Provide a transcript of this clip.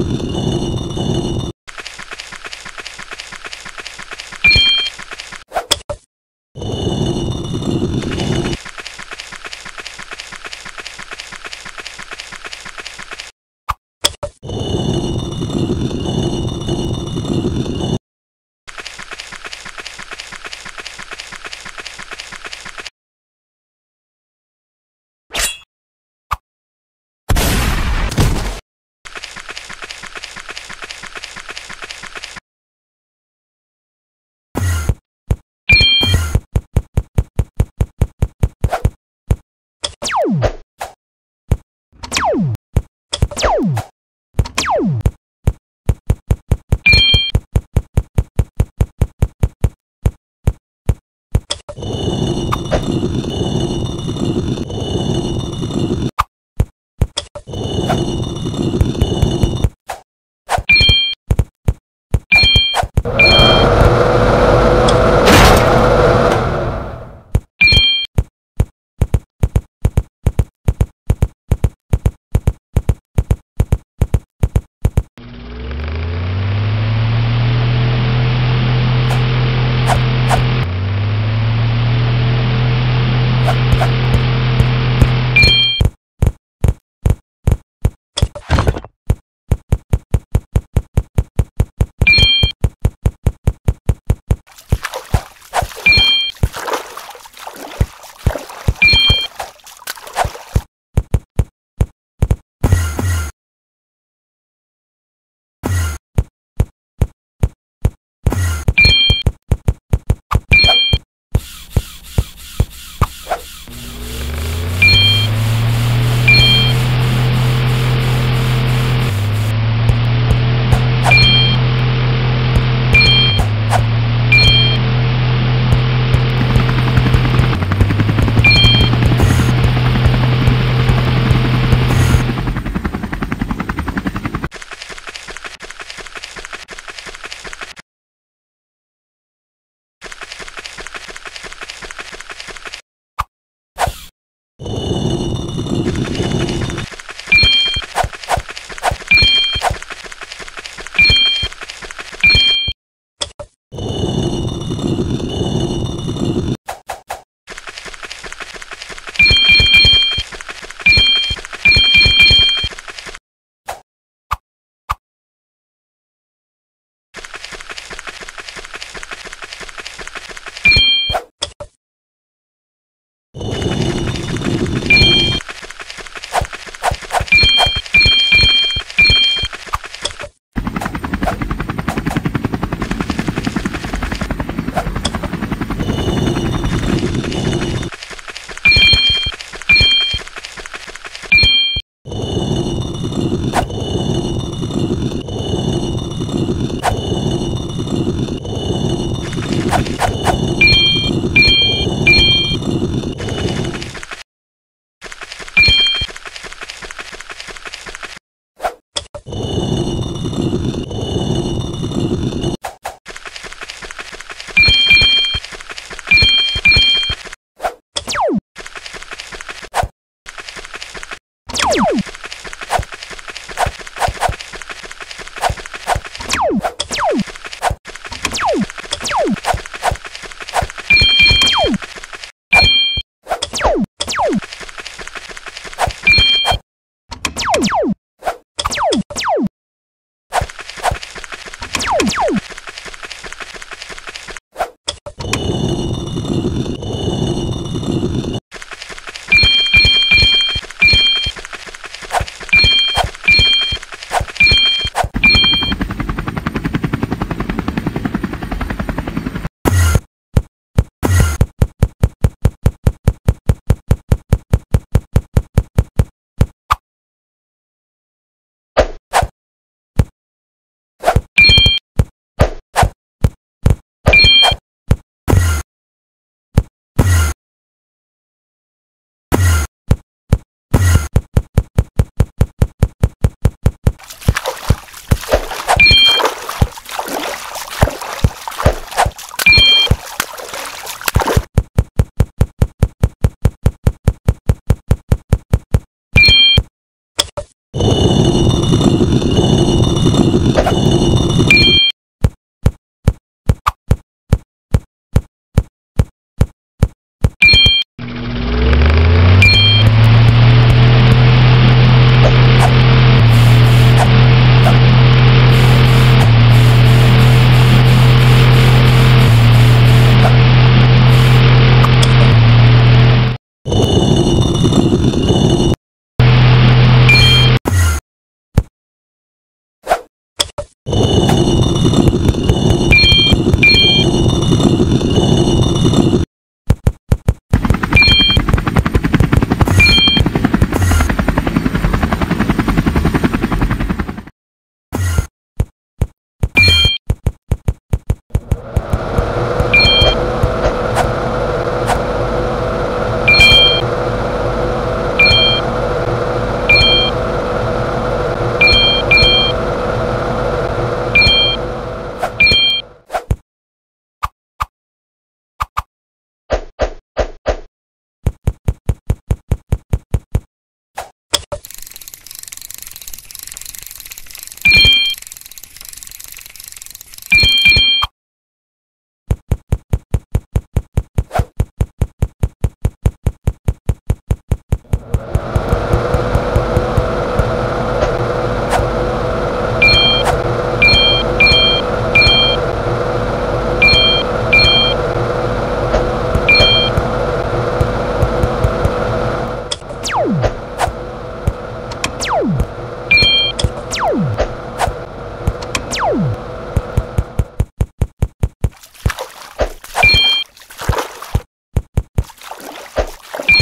you